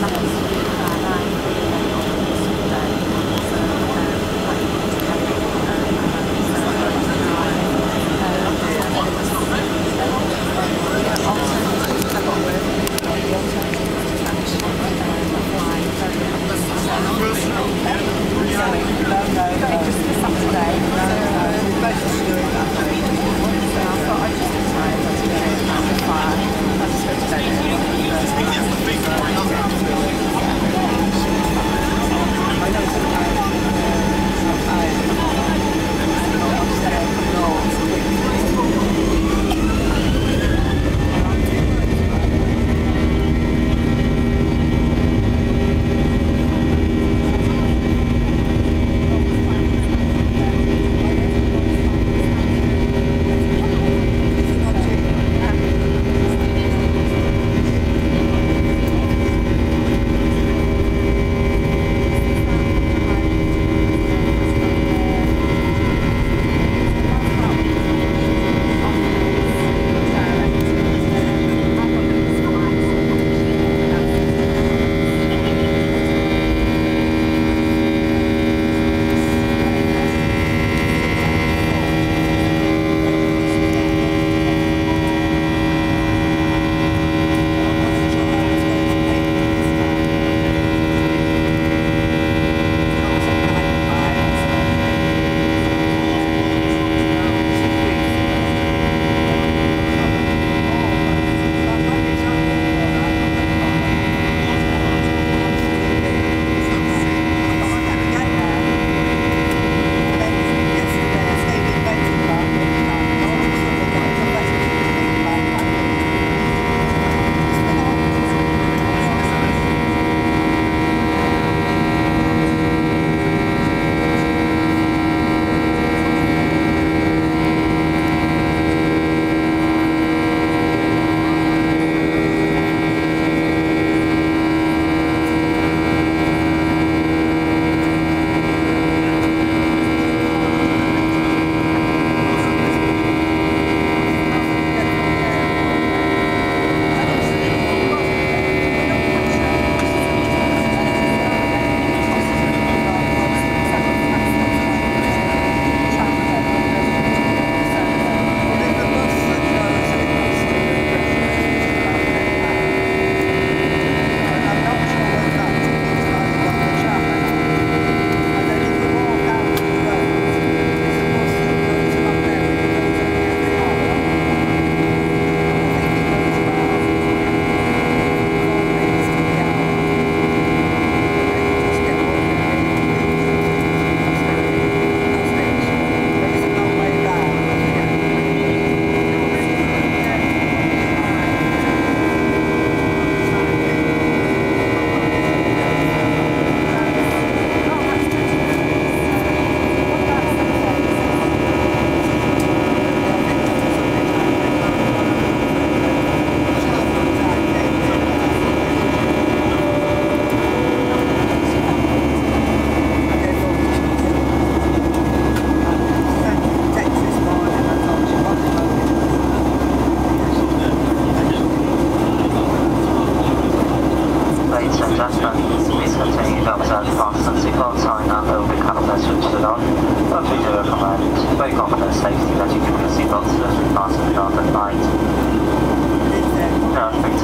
más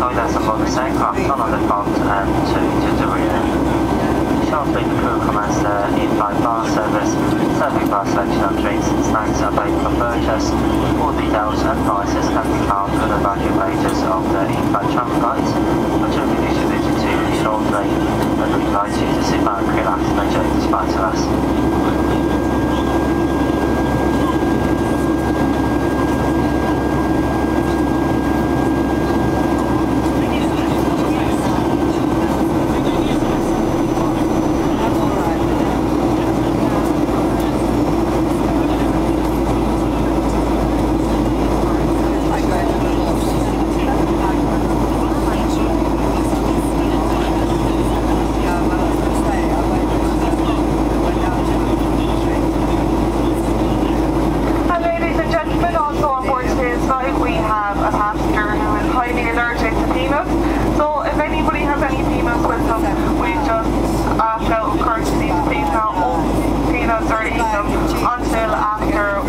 towing us aboard this aircraft on the front and two to the rear. Shortly the crew commenced their in-flight bar service, serving bar selection of drinks and snacks available for purchase. All details and prices can be found on the value pages of the in-flight travel guides, which will be distributed to you shortly, and we invite you to sit back, relax and enjoy the flight to us. until after